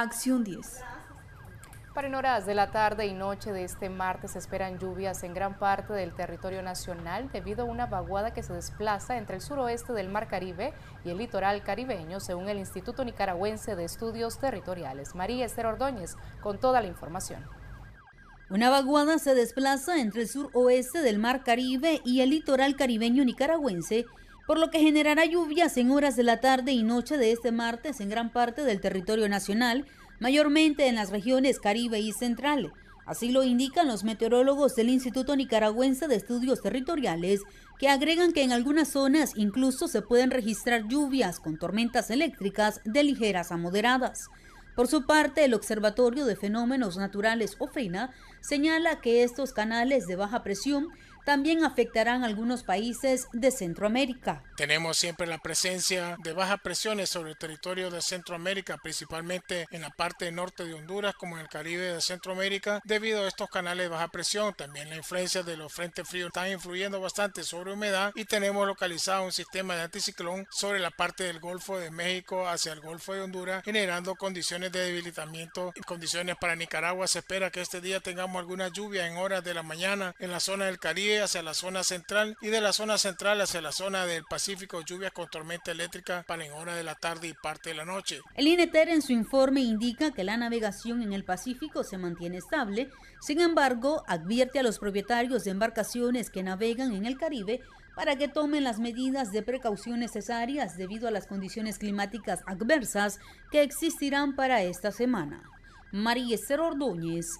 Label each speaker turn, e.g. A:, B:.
A: Acción 10.
B: Para en horas de la tarde y noche de este martes se esperan lluvias en gran parte del territorio nacional debido a una vaguada que se desplaza entre el suroeste del Mar Caribe y el litoral caribeño, según el Instituto Nicaragüense de Estudios Territoriales. María Esther Ordóñez con toda la información.
C: Una vaguada se desplaza entre el suroeste del Mar Caribe y el litoral caribeño nicaragüense, por lo que generará lluvias en horas de la tarde y noche de este martes en gran parte del territorio nacional, mayormente en las regiones Caribe y Central. Así lo indican los meteorólogos del Instituto Nicaragüense de Estudios Territoriales, que agregan que en algunas zonas incluso se pueden registrar lluvias con tormentas eléctricas de ligeras a moderadas. Por su parte, el Observatorio de Fenómenos Naturales OFENA señala que estos canales de baja presión también afectarán a algunos países de Centroamérica.
D: Tenemos siempre la presencia de bajas presiones sobre el territorio de Centroamérica, principalmente en la parte norte de Honduras como en el Caribe de Centroamérica, debido a estos canales de baja presión. También la influencia de los frentes fríos está influyendo bastante sobre humedad y tenemos localizado un sistema de anticiclón sobre la parte del Golfo de México hacia el Golfo de Honduras, generando condiciones de debilitamiento y condiciones para Nicaragua. Se espera que este día tengamos alguna lluvia en horas de la mañana en la zona del Caribe hacia la zona central y de la zona central hacia la zona del Pacífico, lluvias con tormenta eléctrica para en hora de la tarde y parte de la noche.
C: El INETER en su informe indica que la navegación en el Pacífico se mantiene estable, sin embargo, advierte a los propietarios de embarcaciones que navegan en el Caribe para que tomen las medidas de precaución necesarias debido a las condiciones climáticas adversas que existirán para esta semana. María Esther Ordóñez,